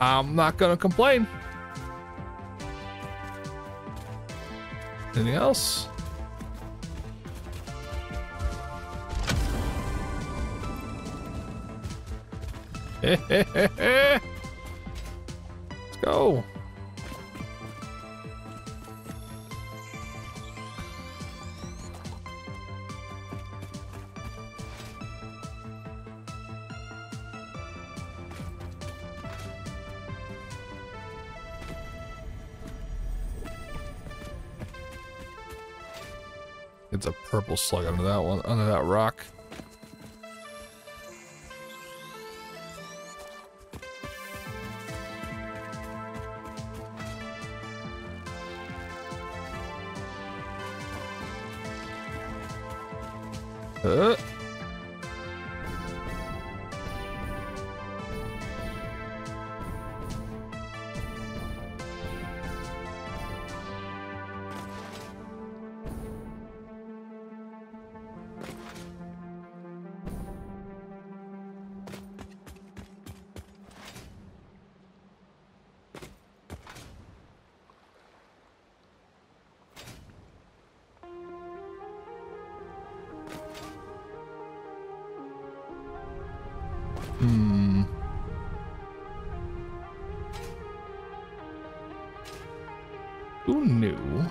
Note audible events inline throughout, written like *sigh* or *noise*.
I'm not gonna complain. Anything else? *laughs* It's slug under that one, under that rock. Uh. Knew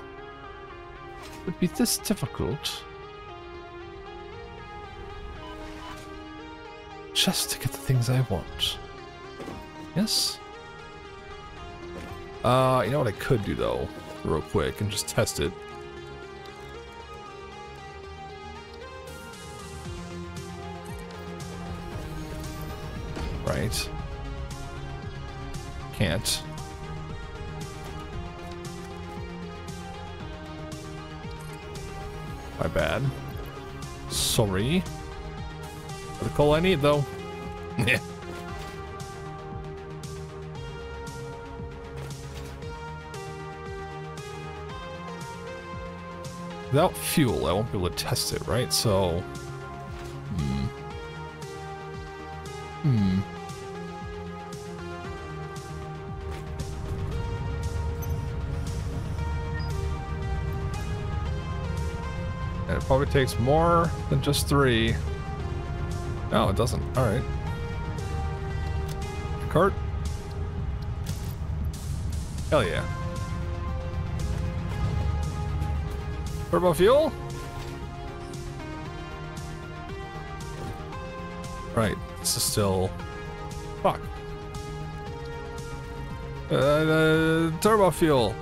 it would be this difficult? Just to get the things I want. Yes? Uh, you know what I could do though, real quick, and just test it. Right. Can't. My bad. Sorry. The coal I need though. Yeah. *laughs* Without fuel, I won't be able to test it, right? So... it takes more than just three. No, it doesn't. Alright. Cart. Hell yeah. Turbo fuel? Right, this is still... Fuck. Uh, uh, turbo fuel.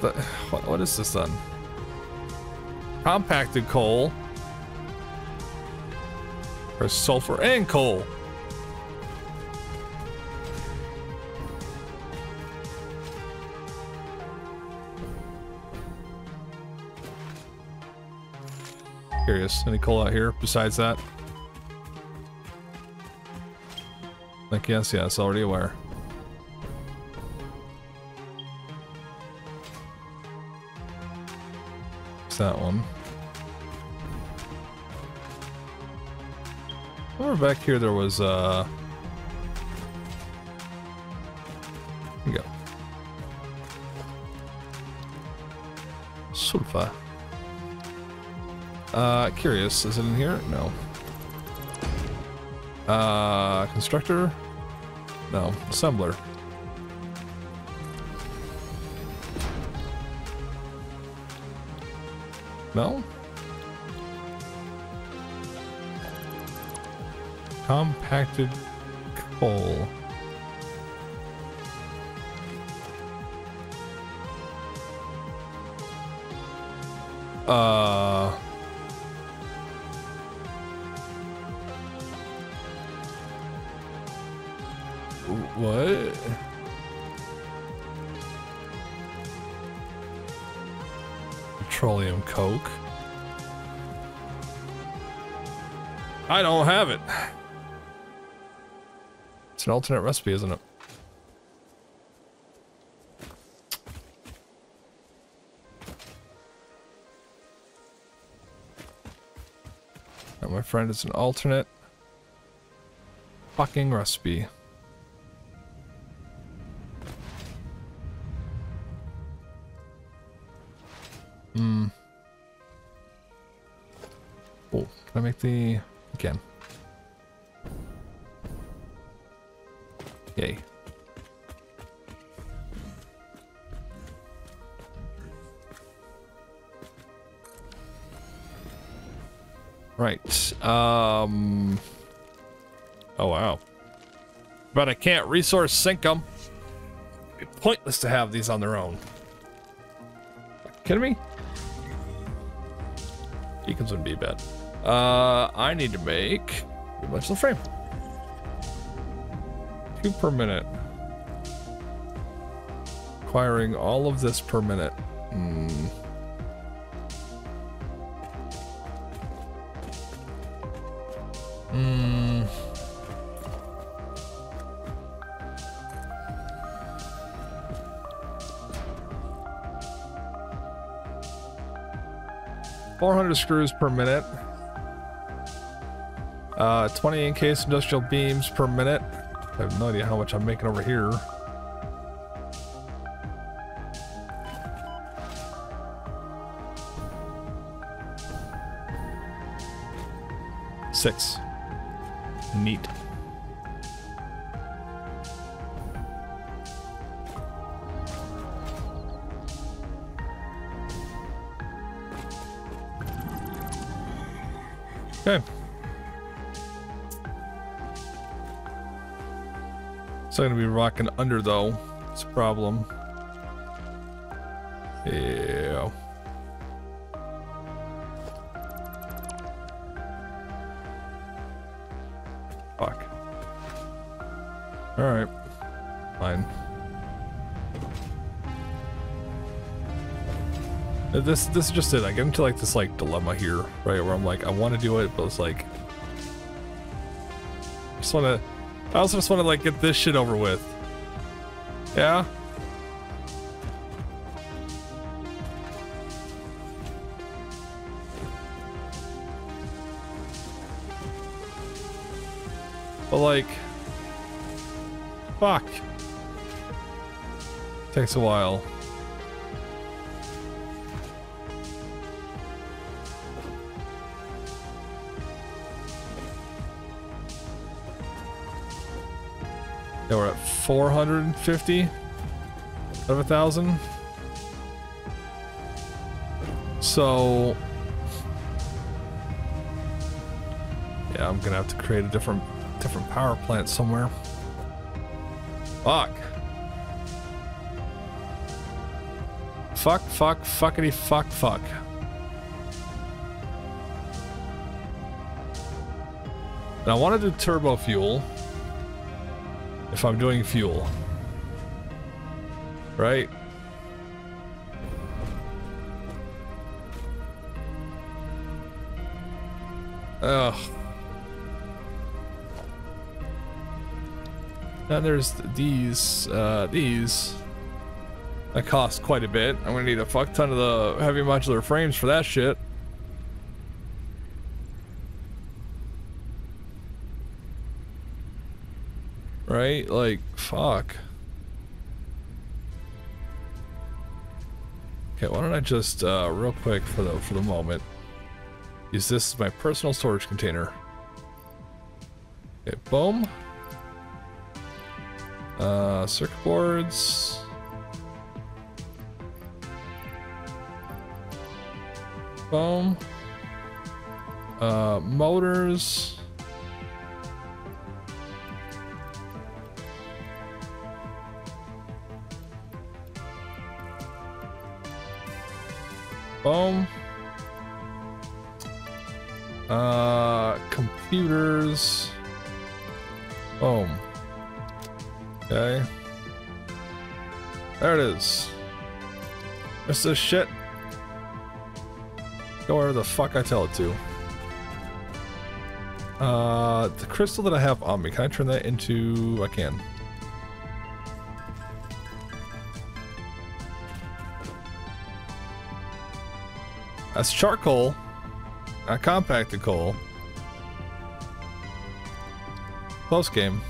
The, what, what is this then? Compacted coal. Or sulfur and coal. Curious, any coal out here besides that? Like yes, yes, already aware. That one. Remember back here there was uh go. Sulfa. Uh curious, is it in here? No. Uh constructor? No. Assembler. No? Compacted coal. Uh... Petroleum coke. I don't have it. It's an alternate recipe, isn't it? my friend, it's an alternate. fucking recipe. Make the... Again. Yay. Right. Um. Oh, wow. But I can't resource sink them. It'd be pointless to have these on their own. Kidding me? Beacons wouldn't be bad. Uh, I need to make a bunch of frame. Two per minute. Acquiring all of this per minute. Hmm. Hmm. Four hundred screws per minute. Uh, 20 encased industrial beams per minute. I have no idea how much I'm making over here. Six. Neat. Still gonna be rocking under though. It's a problem. Yeah. Fuck. Alright. Fine. This this is just it. I get into like this like dilemma here, right? Where I'm like, I want to do it, but it's like, I just want to. I also just want to like get this shit over with. Yeah. But like, fuck. Takes a while. 450 out of a thousand. So, yeah, I'm gonna have to create a different, different power plant somewhere. Fuck. Fuck, fuck, fuckity, fuck, fuck. And I want to do turbo fuel if I'm doing fuel. Right? Ugh. Then there's these, uh, these. That cost quite a bit. I'm gonna need a fuck ton of the heavy modular frames for that shit. Right? Like, fuck. Okay, why don't I just, uh, real quick for the, for the moment, use this as my personal storage container. Okay, boom. Uh, circuit boards. Boom. Uh, motors. Boom. Uh, computers. Boom. Okay. There it is. This is shit. Go wherever the fuck I tell it to. Uh, the crystal that I have on me, can I turn that into... I can. That's charcoal, not compacted coal. Close game.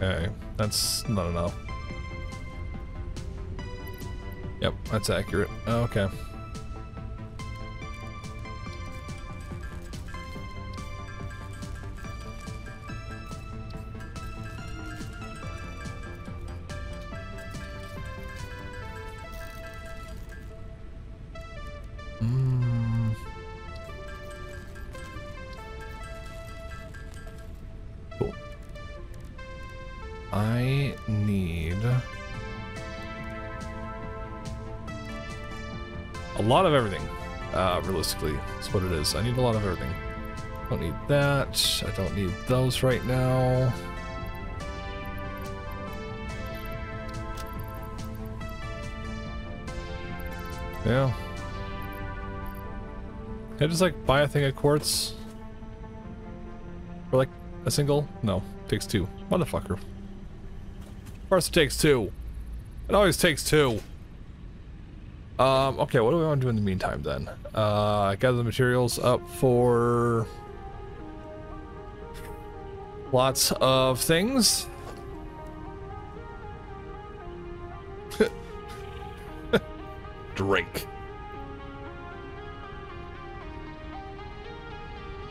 Okay, that's not enough. Yep, that's accurate. Okay. Mm. I need a lot of everything. Uh, realistically, that's what it is. I need a lot of everything. Don't need that. I don't need those right now. Yeah. Can I just like buy a thing of quartz? For like a single? No, takes two. Motherfucker. Of course it takes two. It always takes two. Um, okay, what do we want to do in the meantime then? Uh, gather the materials up for lots of things. *laughs* Drink.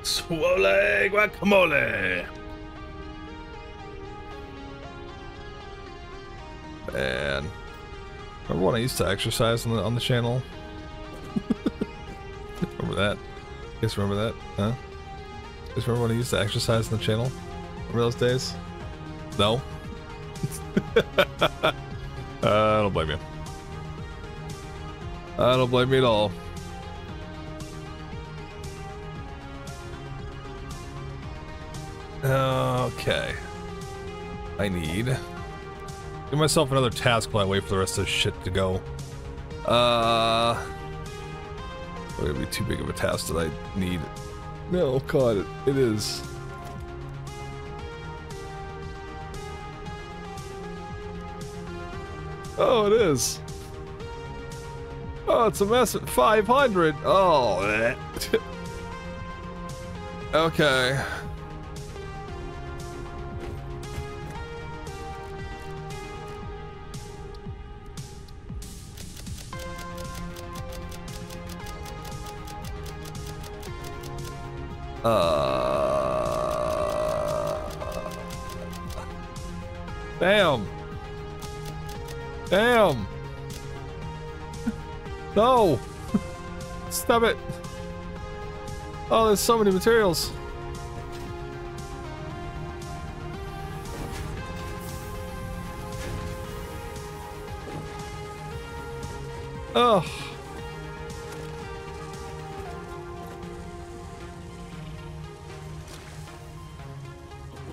Swole guacamole. Man. Remember when I used to exercise on the on the channel? *laughs* remember that? You guys remember that? Huh? You guys remember when I used to exercise on the channel? Remember those days? No? *laughs* uh, I don't blame you. I don't blame you at all. Okay. I need... Give myself another task while I wait for the rest of this shit to go. Uh... Would it be too big of a task that I need? No, God, it, it is. Oh, it is. Oh, it's a mess at 500. Oh, eh. *laughs* okay. Uh, damn. Damn. *laughs* No. Stop it. Oh, there's so many materials. Oh.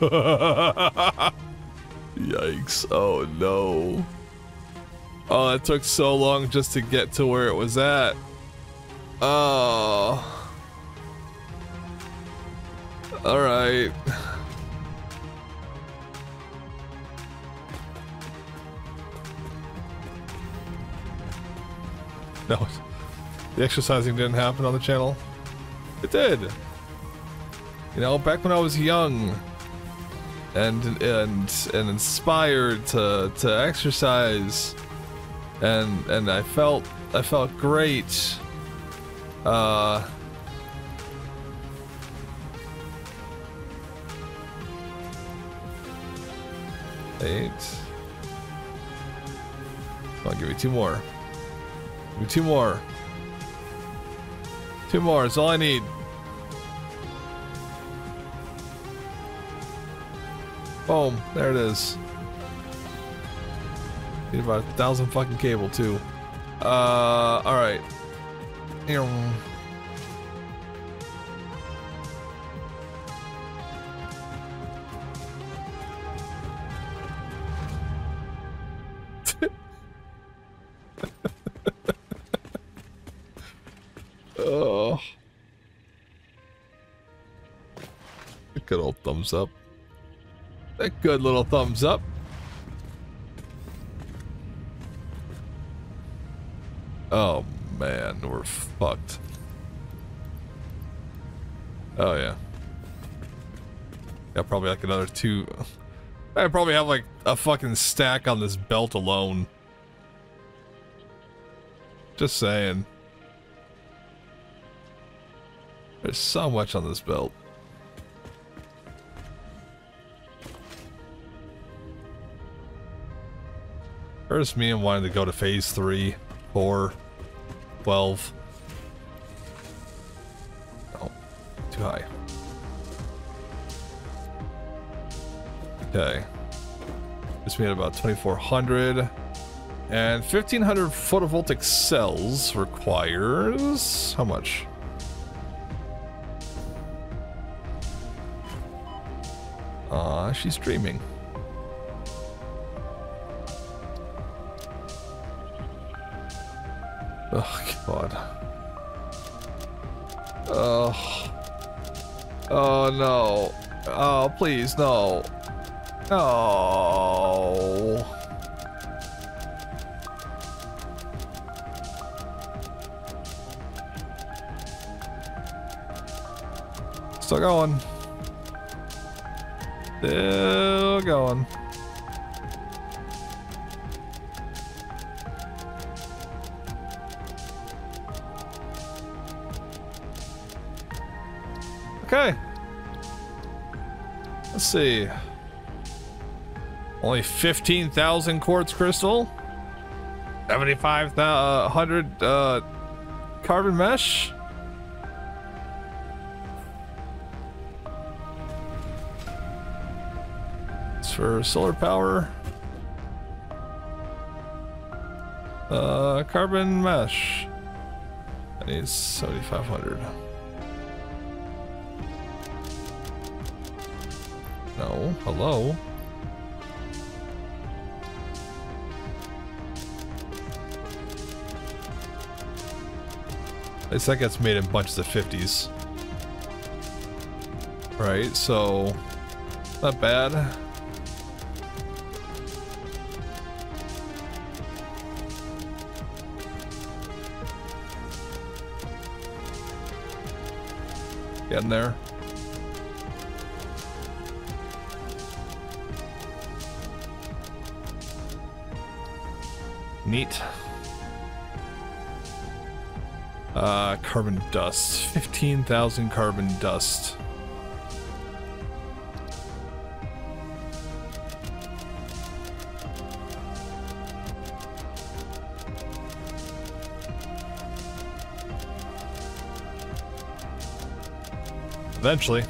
*laughs* Yikes. Oh no. Oh, it took so long just to get to where it was at. Oh. Alright. *laughs* No, the exercising didn't happen on the channel. It did. You know, back when I was young and and and inspired to to exercise. And and I felt I felt great. Uh eight. I'll give you two more. Give me two more. Two more is all I need. Boom. There it is. Need about a thousand fucking cable too. Uh, alright. *laughs* oh. Good old thumbs up. A good little thumbs up. Oh man, we're fucked. Oh yeah. Yeah, probably like another two. *laughs* I probably have like a fucking stack on this belt alone. Just saying. There's so much on this belt. Where's me and wanting to go to phase three, four, twelve? Oh, too high. Okay. This made about 2400 and 1500 photovoltaic cells requires how much? Ah, she's dreaming. Oh, God. Oh. Oh, no. Oh, please, no. Oh. Still going. Still going. Let's see. Only 15,000 quartz crystal. 7,500 uh, carbon mesh. It's for solar power. Uh, carbon mesh. That needs 7,500. No, hello? At least that gets made in bunches of 50s. Right, so... Not bad. Getting there. Neat. Uh, carbon dust. 15,000 carbon dust. Eventually.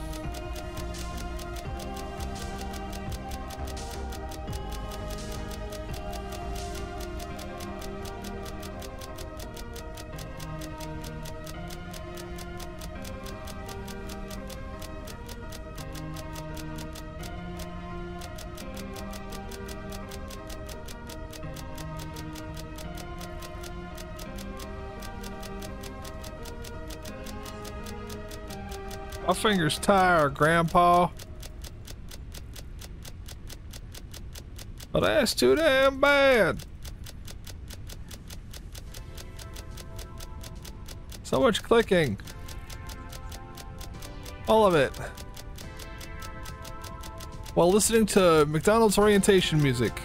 Finger's tired, Grandpa. But that's too damn bad. So much clicking. All of it. While listening to McDonald's orientation music.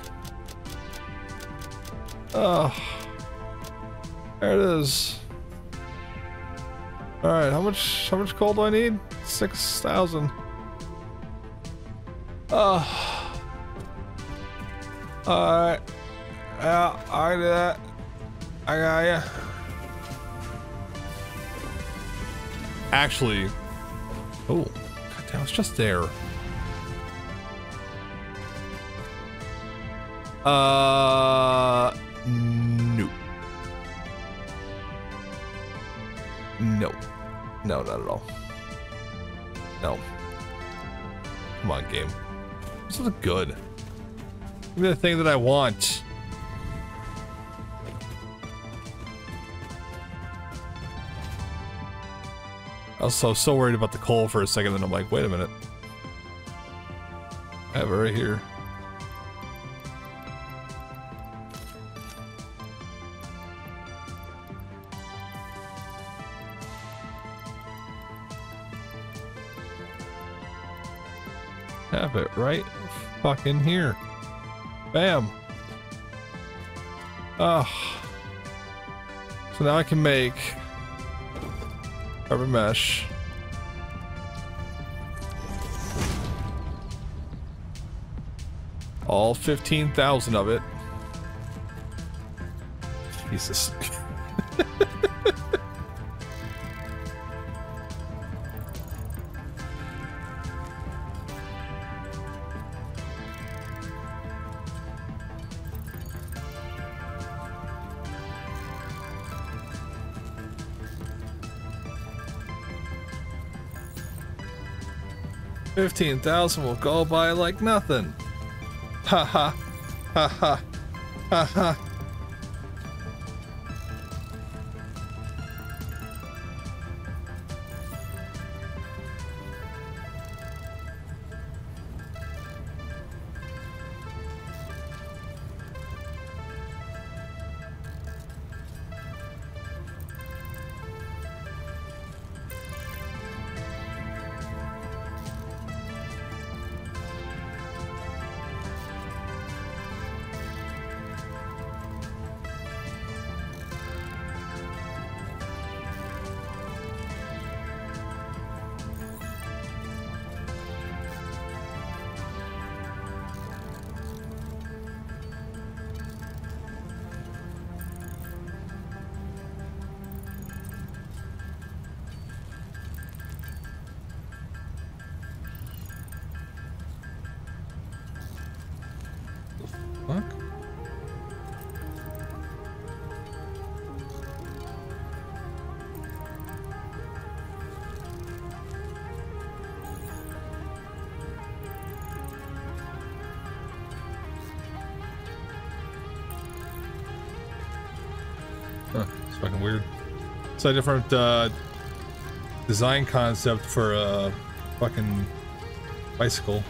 Oh. There it is. Alright, how much how much coal do I need? 6,000. Oh. Alright. Yeah, I did that. I got ya. actually... Oh, goddamn, it's just there. Uh, No, not at all. No. Come on, game. This is good. Give me the thing that I want. I was so, so worried about the coal for a second, then I'm like, wait a minute. I have it right here. Have it right fucking here. Bam. Ah. So now I can make Carbon mesh. All 15,000 of it. Jesus. *laughs* 15,000 will go by like nothing. Ha ha. Ha ha. Ha ha. It's a different uh, design concept for a fucking bicycle.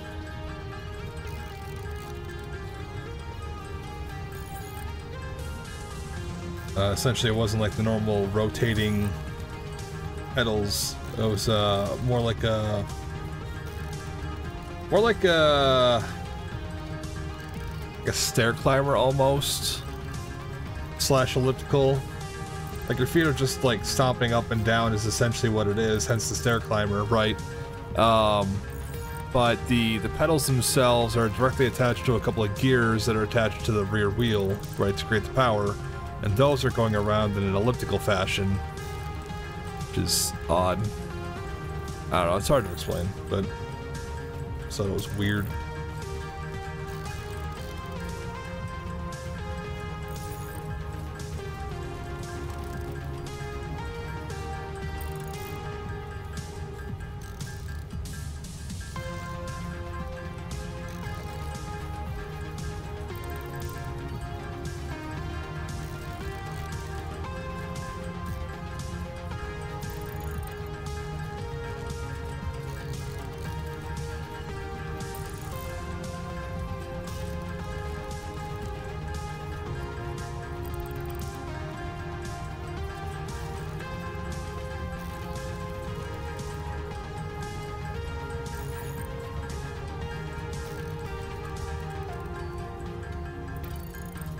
Uh, essentially, it wasn't like the normal rotating pedals. It was uh, more like a more like a like a stair climber almost slash elliptical like your feet are just like stomping up and down is essentially what it is, hence the stair climber, right? Um, but the the pedals themselves are directly attached to a couple of gears that are attached to the rear wheel, right, to create the power, and those are going around in an elliptical fashion, which is odd. I don't know, it's hard to explain, but so it was weird.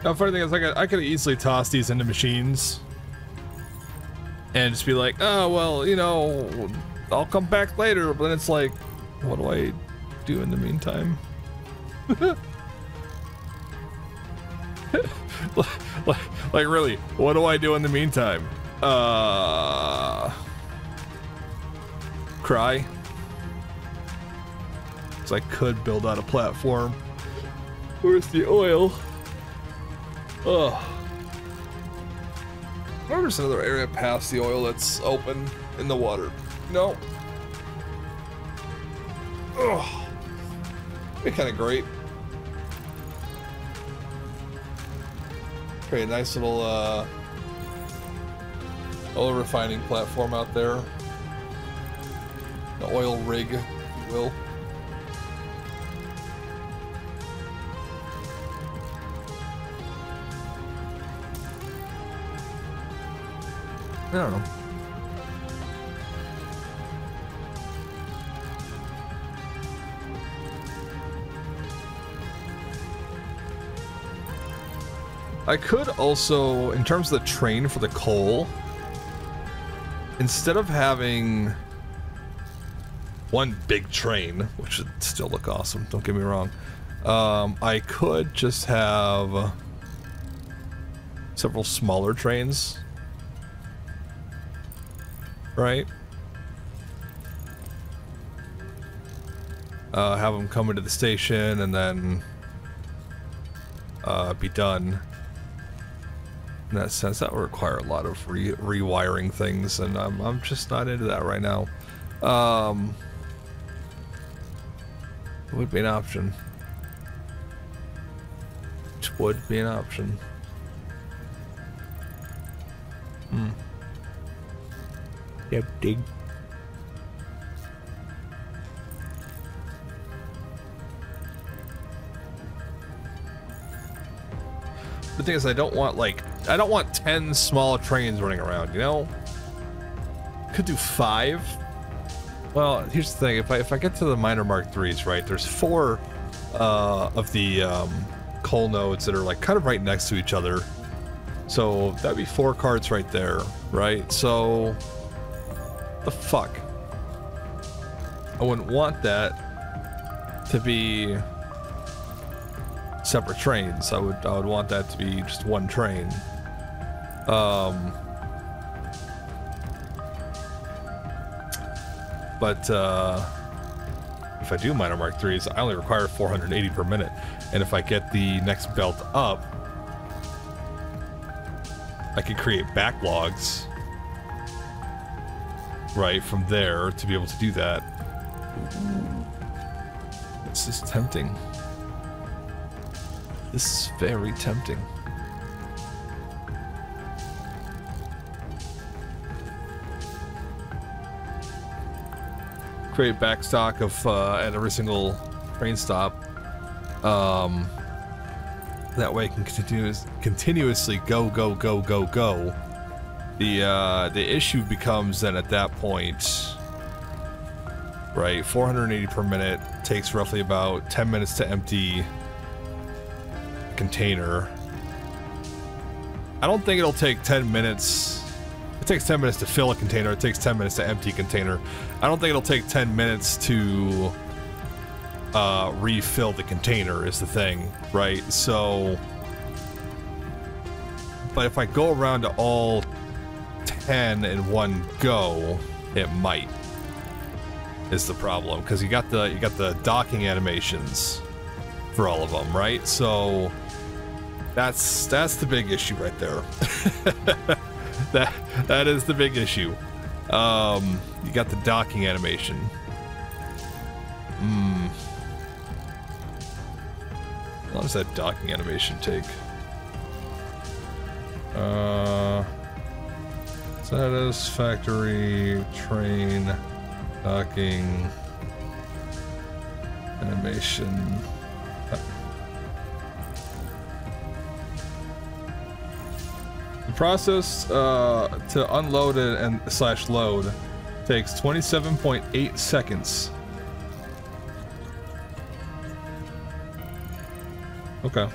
The funny thing is, like, I could easily toss these into machines and just be like, oh, well, you know, I'll come back later. But then it's like, what do I do in the meantime? like, *laughs* like, really, what do I do in the meantime? Uh, cry. Because I could build out a platform. Where's the oil? Ugh. Or there's another area past the oil that's open in the water. No. Ugh. Be kind of great. Create a nice little uh, oil refining platform out there. An oil rig, if you will. I don't know. I could also, in terms of the train for the coal, instead of having one big train, which would still look awesome, don't get me wrong, um, I could just have several smaller trains. Right? Uh, have them come into the station and then uh, be done in that sense. That would require a lot of re rewiring things, and I'm, I'm just not into that right now. Um, it would be an option. Which would be an option. The thing is, I don't want like I don't want ten small trains running around. You know, could do five. Well, here's the thing: if I if I get to the Miner Mark threes, right? There's four uh, of the um, coal nodes that are like kind of right next to each other. So that'd be four cards right there, right? So the fuck? I wouldn't want that to be separate trains. I would I would want that to be just one train. Um, but uh, if I do Miner Mark 3s, I only require 480 per minute. And if I get the next belt up, I can create backlogs right from there to be able to do that. This is tempting. This is very tempting. Create backstock of uh, at every single train stop. Um, that way, I can continuous, continuously go, go, go, go, go. The uh, the issue becomes then at that point, right? 480 per minute takes roughly about 10 minutes to empty container. I don't think it'll take 10 minutes. It takes 10 minutes to fill a container. It takes 10 minutes to empty a container. I don't think it'll take 10 minutes to uh, refill the container is the thing, right? So, but if I go around to all 10 in one go, it might is the problem because you got the you got the docking animations for all of them, right? So that's that's the big issue right there. *laughs* that that is the big issue. Um, you got the docking animation. Hmm. How long does that docking animation take? Uh, satisfactory train docking animation. The process uh, to unload it and slash load takes 27.8 seconds. Okay.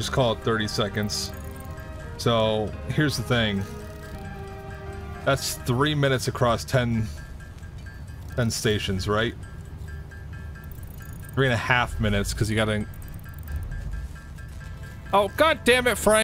Just call it 30 seconds. So here's the thing. That's three minutes across 10, 10 stations, right? three and a half minutes because you gotta. Oh god damn it, Frank!